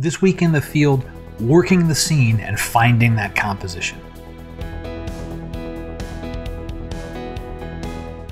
This week in the field, working the scene and finding that composition.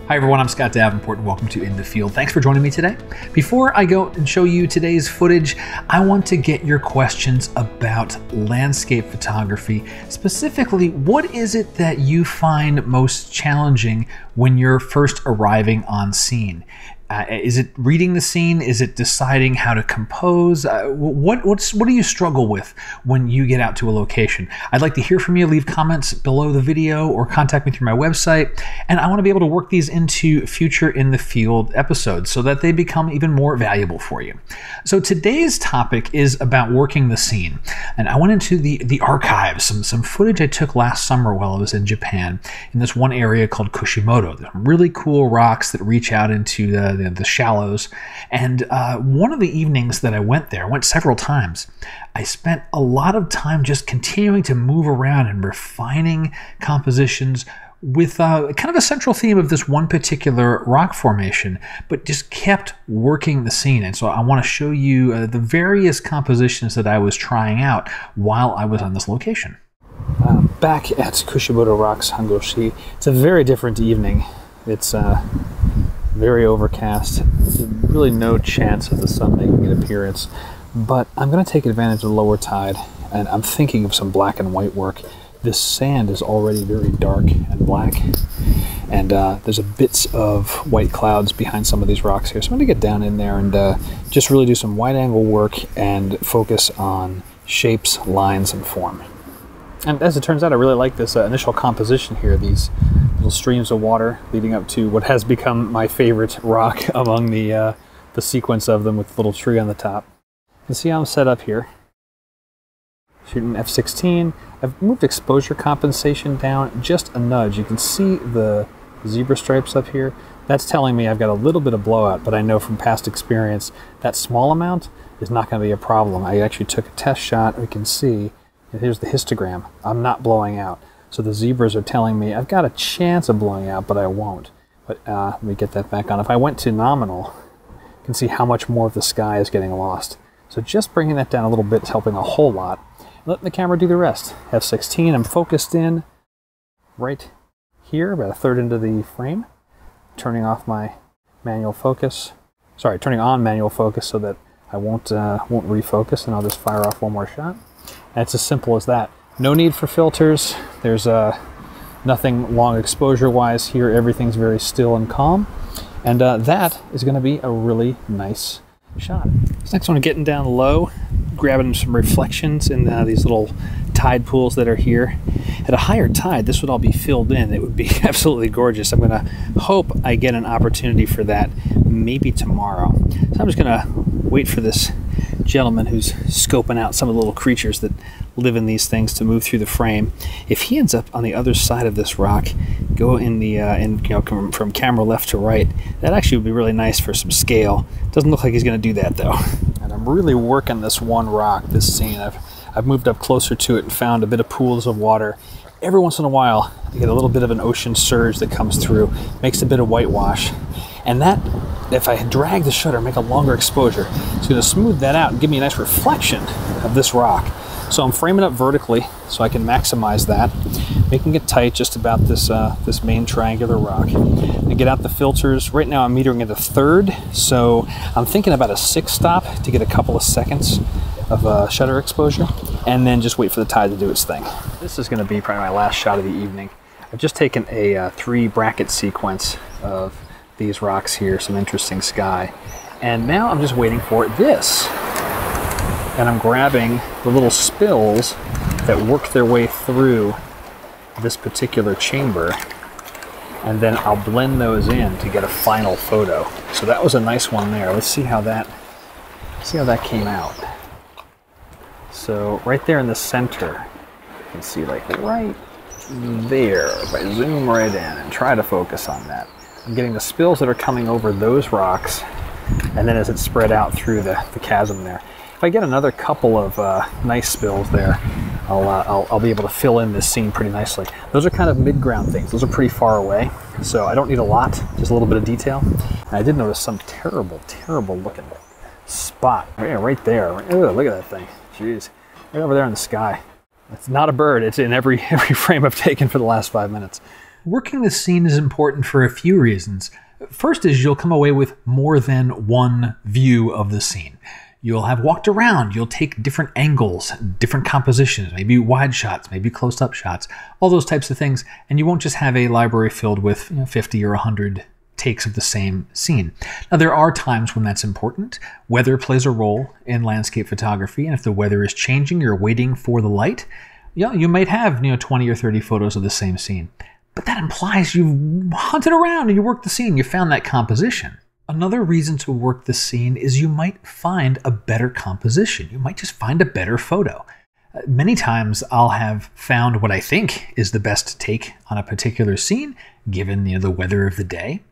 Hi everyone, I'm Scott Davenport and welcome to In the Field. Thanks for joining me today. Before I go and show you today's footage, I want to get your questions about landscape photography. Specifically, what is it that you find most challenging when you're first arriving on scene? Uh, is it reading the scene? Is it deciding how to compose? Uh, what what's what do you struggle with when you get out to a location? I'd like to hear from you. Leave comments below the video or contact me through my website. And I want to be able to work these into future in the field episodes so that they become even more valuable for you. So today's topic is about working the scene, and I went into the the archives, some some footage I took last summer while I was in Japan in this one area called Kushimoto. Really cool rocks that reach out into the the, the shallows. And uh, one of the evenings that I went there, I went several times, I spent a lot of time just continuing to move around and refining compositions with uh, kind of a central theme of this one particular rock formation, but just kept working the scene. And so I want to show you uh, the various compositions that I was trying out while I was on this location. Uh, back at Kushimoto Rocks, Hongoshi, it's a very different evening. It's uh, very overcast. Really no chance of the sun making an appearance. But I'm going to take advantage of the lower tide, and I'm thinking of some black and white work. This sand is already very dark and black, and uh, there's a bits of white clouds behind some of these rocks here. So I'm going to get down in there and uh, just really do some wide angle work and focus on shapes, lines, and form. And as it turns out, I really like this uh, initial composition here, these little streams of water leading up to what has become my favorite rock among the, uh, the sequence of them with the little tree on the top. You see how I'm set up here. Shooting f16. I've moved exposure compensation down just a nudge. You can see the zebra stripes up here. That's telling me I've got a little bit of blowout, but I know from past experience that small amount is not going to be a problem. I actually took a test shot. We can see and here's the histogram. I'm not blowing out. So the zebras are telling me I've got a chance of blowing out, but I won't. But uh, let me get that back on. If I went to nominal, you can see how much more of the sky is getting lost. So just bringing that down a little bit is helping a whole lot. Letting the camera do the rest. F16, I'm focused in right here, about a third into the frame. Turning off my manual focus. Sorry, turning on manual focus so that I won't, uh, won't refocus and I'll just fire off one more shot. And it's as simple as that. No need for filters. There's uh, nothing long exposure wise here. Everything's very still and calm. And uh, that is going to be a really nice shot. This next one, getting down low, grabbing some reflections in uh, these little tide pools that are here. At a higher tide, this would all be filled in. It would be absolutely gorgeous. I'm going to hope I get an opportunity for that maybe tomorrow. So I'm just going to wait for this gentleman who's scoping out some of the little creatures that live in these things to move through the frame. If he ends up on the other side of this rock, go in the uh, in you know from, from camera left to right, that actually would be really nice for some scale. Doesn't look like he's going to do that though. And I'm really working this one rock, this scene. I've I've moved up closer to it and found a bit of pools of water. Every once in a while, you get a little bit of an ocean surge that comes through, makes a bit of whitewash, and that if I drag the shutter, make a longer exposure, it's to smooth that out and give me a nice reflection of this rock. So I'm framing up vertically so I can maximize that, making it tight just about this, uh, this main triangular rock. I get out the filters. Right now I'm metering at a third, so I'm thinking about a six stop to get a couple of seconds of uh, shutter exposure, and then just wait for the tide to do its thing. This is going to be probably my last shot of the evening. I've just taken a uh, three bracket sequence of these rocks here, some interesting sky. And now I'm just waiting for this. And I'm grabbing the little spills that work their way through this particular chamber. And then I'll blend those in to get a final photo. So that was a nice one there. Let's see how that see how that came out. So right there in the center, you can see like right there, if I zoom right in and try to focus on that, I'm getting the spills that are coming over those rocks, and then as it spread out through the, the chasm there. If I get another couple of uh, nice spills there, I'll, uh, I'll, I'll, be able to fill in this scene pretty nicely. Those are kind of mid-ground things. Those are pretty far away, so I don't need a lot, just a little bit of detail. And I did notice some terrible, terrible looking spot. Yeah, right there. Ooh, look at that thing. Jeez. Right over there in the sky. It's not a bird. It's in every every frame I've taken for the last five minutes. Working the scene is important for a few reasons. First is you'll come away with more than one view of the scene. You'll have walked around, you'll take different angles, different compositions, maybe wide shots, maybe close up shots, all those types of things, and you won't just have a library filled with you know, 50 or 100 takes of the same scene. Now, there are times when that's important. Weather plays a role in landscape photography, and if the weather is changing, you're waiting for the light, yeah, you might have you know 20 or 30 photos of the same scene. But that implies you've hunted around and you worked the scene, you found that composition. Another reason to work the scene is you might find a better composition. You might just find a better photo. Uh, many times I'll have found what I think is the best take on a particular scene, given you know, the weather of the day.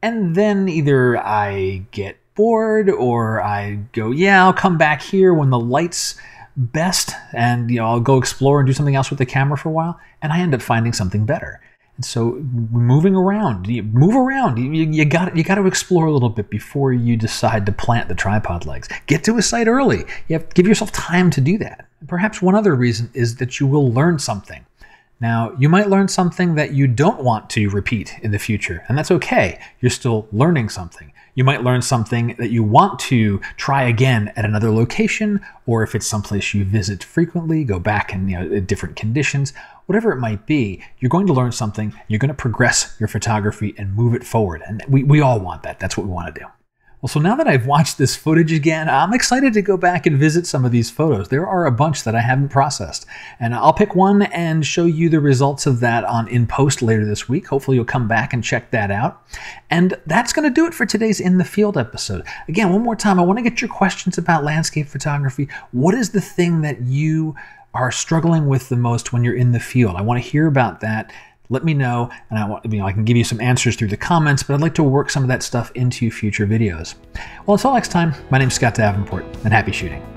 And then either I get bored or I go, yeah, I'll come back here when the light's best and you know I'll go explore and do something else with the camera for a while and I end up finding something better. And so moving around, move around. You, you got you got to explore a little bit before you decide to plant the tripod legs. Get to a site early. You have to give yourself time to do that. Perhaps one other reason is that you will learn something. Now, you might learn something that you don't want to repeat in the future, and that's okay. You're still learning something. You might learn something that you want to try again at another location, or if it's someplace you visit frequently, go back in you know, uh, different conditions, whatever it might be, you're going to learn something, you're going to progress your photography and move it forward. And we, we all want that. That's what we want to do. Well, so now that I've watched this footage again, I'm excited to go back and visit some of these photos. There are a bunch that I haven't processed, and I'll pick one and show you the results of that on in post later this week. Hopefully, you'll come back and check that out. And that's going to do it for today's In the Field episode. Again, one more time, I want to get your questions about landscape photography. What is the thing that you are struggling with the most when you're in the field? I want to hear about that let me know and I want you know I can give you some answers through the comments, but I'd like to work some of that stuff into future videos. Well, until next time, my name's Scott Davenport and happy shooting.